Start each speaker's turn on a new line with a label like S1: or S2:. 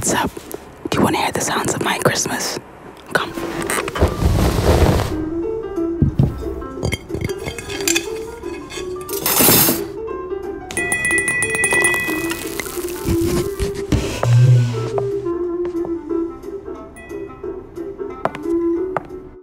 S1: What's up? Do you want to hear the sounds of my Christmas?